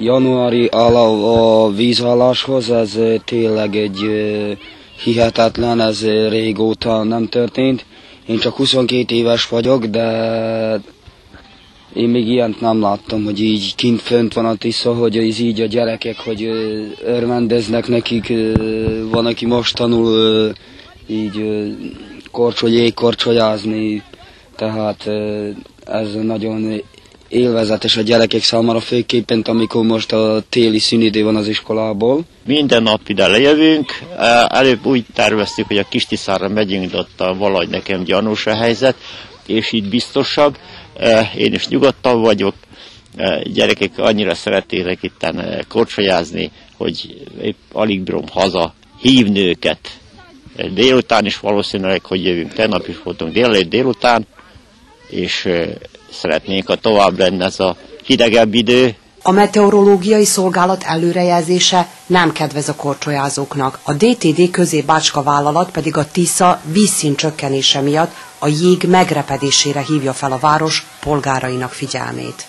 Januári a vízálláshoz ez tényleg egy hihetetlen, ez régóta nem történt. Én csak 22 éves vagyok, de én még ilyent nem láttam, hogy így kint fönt van a Tisza, hogy ez így a gyerekek, hogy örvendeznek nekik, van, aki most tanul így korcsoly, jégkorcsolyázni, tehát ez nagyon élvezetes a gyerekek számára, főképpen amikor most a téli szünidő van az iskolából. Minden nap ide lejövünk, előbb úgy terveztük, hogy a Kistiszára megyünk, de ott valahogy nekem gyanús a helyzet, és így biztosabb. Én is nyugodtan vagyok, gyerekek annyira szeretnének itt korcsolyázni, hogy épp alig bírom haza hívni őket. Délután is valószínűleg, hogy jövünk, tegnap is voltunk délelőtt délután, és szeretnénk, a tovább lenne ez a hidegebb idő. A meteorológiai szolgálat előrejelzése nem kedvez a korcsolyázóknak. A DTD közébácska vállalat pedig a Tisza vízszín csökkenése miatt a jég megrepedésére hívja fel a város polgárainak figyelmét.